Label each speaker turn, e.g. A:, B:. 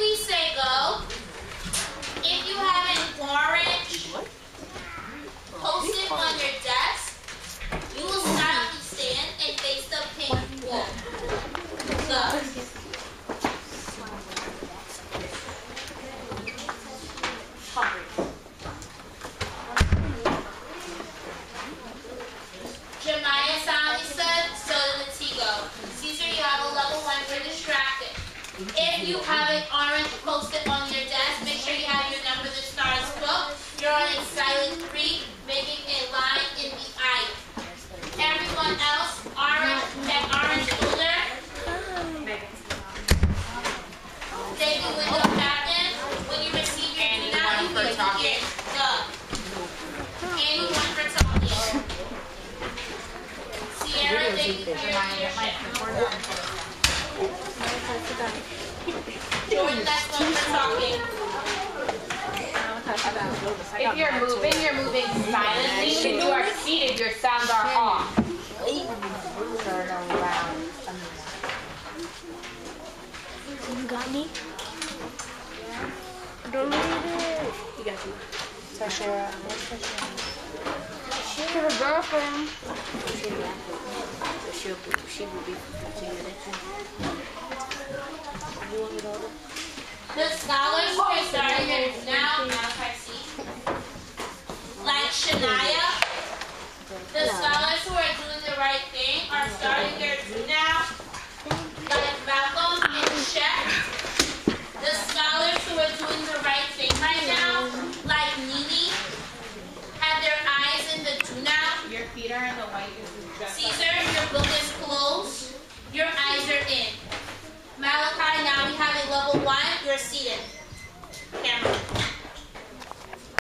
A: we say go, if you have an orange post-it on your desk, you will silently stand and face the pink wall. Go. Jemiah silently said, so did the Tigo. Caesar, you have a level one for distracted. If you have an orange post-it on your desk, make sure you have your number that starts quote. You're on a silent three, making a line in the eye. Everyone else, orange, that orange ruler. Thank you, window captain. When you receive your email, you
B: for
A: can get go. Anyone for talking. Sierra, thank you for your leadership. Jordan, that's one talking.
B: If you're moving, you're moving silently. If you are seated, your sounds are off.
C: You got me? Don't need it. You got you.
D: Tashara. Where's Tashara?
C: She's her girlfriend.
D: She'll be, she will be You want me to hold it?
A: The scholars who are starting their now, Like Shania, the scholars who are doing the right thing are starting their now. Like Malcolm and Shep. The scholars who are doing the right thing right now, like Nini, have their eyes in the do now.
B: Your feet are in the white. This is just
A: Caesar, your book is closed. Your eyes are in. Malachi, now we have a level one. You're seated. Camera.